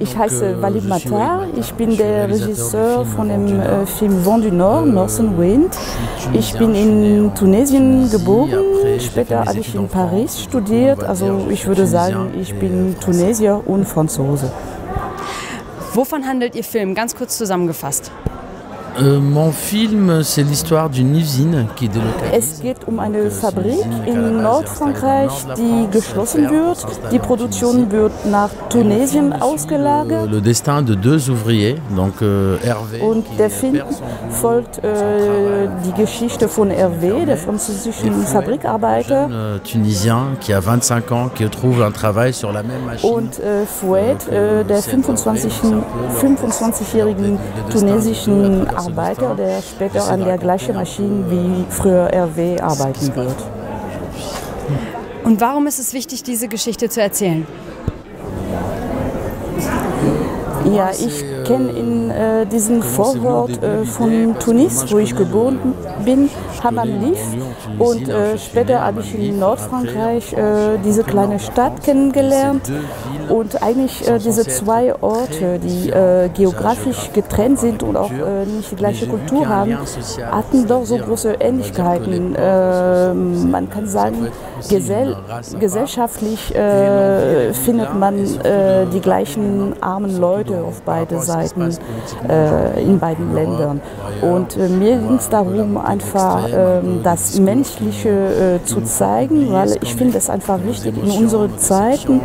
Ich heiße Walid Matar, ich bin der Regisseur von dem äh, Film Vent du Nord, Northern Wind. Ich bin in Tunesien geboren, später habe ich in Paris studiert, also ich würde sagen, ich bin Tunesier und Franzose. Wovon handelt Ihr Film? Ganz kurz zusammengefasst. Euh, mon film, c'est l'histoire d'une usine qui délocalise. Es geht um eine Fabrik in Nordfrankreich, die geschlossen wird. Die Produktion wird nach Tunesien ausgelagert. Le destin de deux ouvriers, donc euh, Hervé. Und der Film folgt die Geschichte von Hervé, der französischen Fabrikarbeiter. Euh, Tunisien qui a 25 ans, qui trouve un travail sur la même machine. Und äh, Fouet, der 25-jährigen 25 tunesischen Arbeiter, der später an der gleichen Maschine wie früher RW arbeiten wird. Und warum ist es wichtig, diese Geschichte zu erzählen? Ja, ich kenne in äh, diesem Vorwort äh, von Tunis, wo ich geboren bin, Hammam Lif. Und äh, später habe ich in Nordfrankreich äh, diese kleine Stadt kennengelernt. Und eigentlich äh, diese zwei Orte, die äh, geografisch getrennt sind und auch nicht die gleiche Kultur haben, hatten doch so große Ähnlichkeiten. man kann sagen, gesell gesellschaftlich findet man die gleichen armen Leute auf beide Seiten äh, in beiden Ländern. Und äh, mir ging es darum, einfach äh, das Menschliche äh, zu zeigen, weil ich finde es einfach wichtig in unseren Zeiten,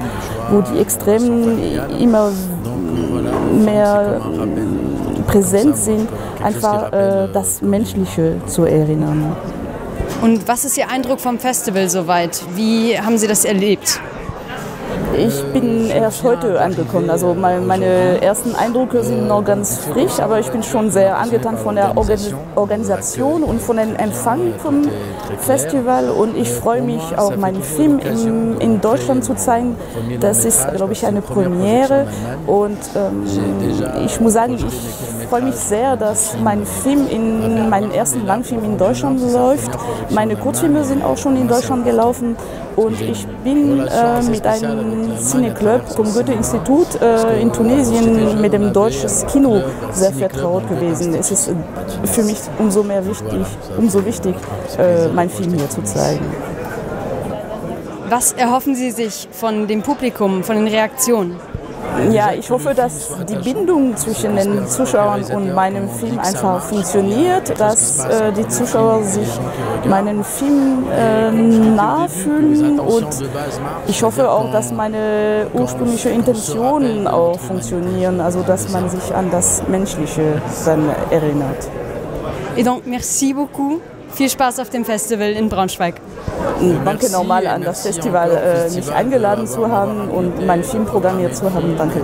wo die Extremen immer mehr präsent sind, einfach äh, das Menschliche zu erinnern. Und was ist Ihr Eindruck vom Festival soweit? Wie haben Sie das erlebt? Ich bin erst heute angekommen. Also meine ersten Eindrücke sind noch ganz frisch, aber ich bin schon sehr angetan von der Organisation und von dem Empfang vom Festival. Und ich freue mich auch, meinen Film in, in Deutschland zu zeigen. Das ist, glaube ich, eine Premiere. Und ähm, ich muss sagen, ich freue mich sehr, dass mein Film in meinen ersten Langfilm in Deutschland läuft. Meine Kurzfilme sind auch schon in Deutschland gelaufen. Und ich bin äh, mit einem Cineclub vom Goethe-Institut äh, in Tunesien mit dem deutschen Kino sehr vertraut gewesen. Es ist für mich umso mehr wichtig, umso wichtig, äh, meinen Film hier zu zeigen. Was erhoffen Sie sich von dem Publikum, von den Reaktionen? Ja, ich hoffe, dass die Bindung zwischen den Zuschauern und meinem Film einfach funktioniert, dass äh, die Zuschauer sich meinen Film äh, nahe fühlen und ich hoffe auch, dass meine ursprünglichen Intentionen auch funktionieren, also dass man sich an das Menschliche dann erinnert. Et donc, merci beaucoup viel Spaß auf dem Festival in Braunschweig. Merci, danke nochmal an das Festival, äh, mich eingeladen zu haben und mein Film programmiert zu haben. Danke.